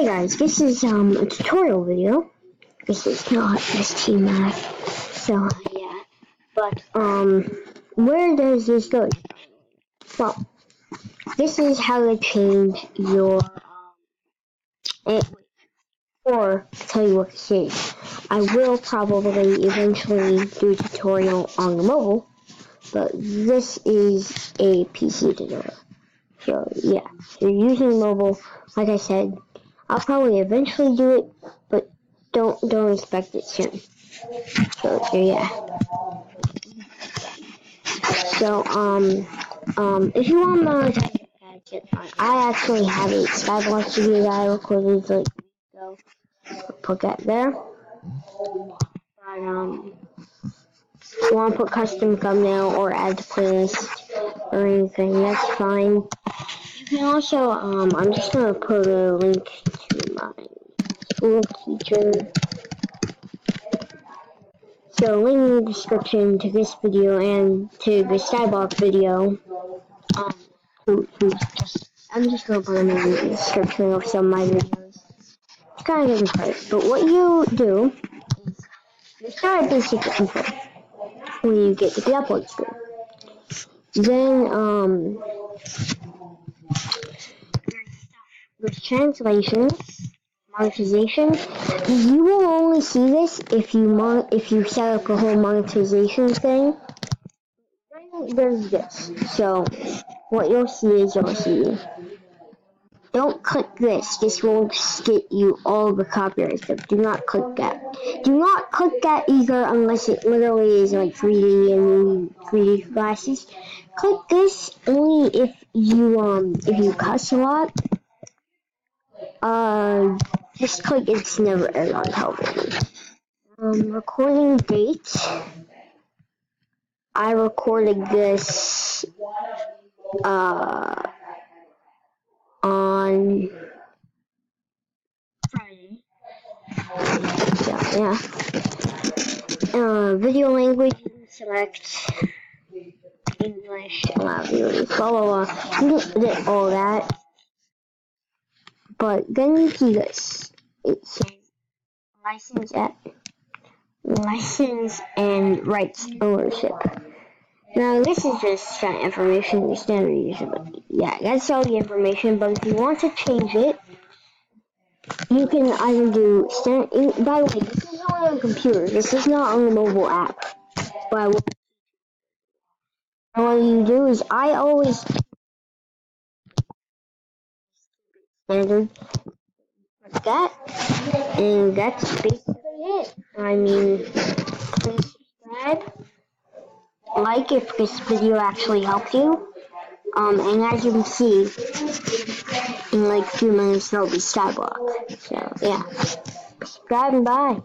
Hey guys, this is um a tutorial video. This is not ST Math, so yeah. But um, where does this go? Well, this is how to change your um. Or tell you what this is. I will probably eventually do a tutorial on the mobile, but this is a PC tutorial. So yeah, if you're using mobile, like I said, I'll probably eventually do it, but don't don't expect it soon. So yeah. So um um if you want gadget, I actually have a Skyblock video that I recorded like ago. Put that there. But um you want to put custom thumbnail or add to playlist or anything, that's fine. You can also um I'm just gonna put a link my school teacher. So link in the description to this video and to the Skyblock video. Um, I'm just gonna put them in the description of some of my videos. It's kind of hard, but what you do is you start at basic info when you get to the upload screen. Then um, with translations monetization. You will only see this if you mon- if you set up a whole monetization thing. There's this. So what you'll see is you'll see. Don't click this. This will get you all the copyright stuff. Do not click that. Do not click that either unless it literally is like 3D and 3D glasses. Click this only if you um if you cuss a lot. Uh, just click it's never aired on television. Um, recording date. I recorded this uh on Friday. Yeah, yeah. Uh, video language select English, blah blah blah. Did all that. But then you see this. It says license at license and rights ownership. Now this is just some information the standard but yeah, that's all the information. But if you want to change it, you can either do standard. By the way, this is not on computer. This is not on the mobile app. But what you do is I always like that. And that's basically it. I mean, please subscribe, like if this video actually helped you. Um, and as you can see, in like a few minutes there'll be Skyblock. So, yeah. Subscribe and bye.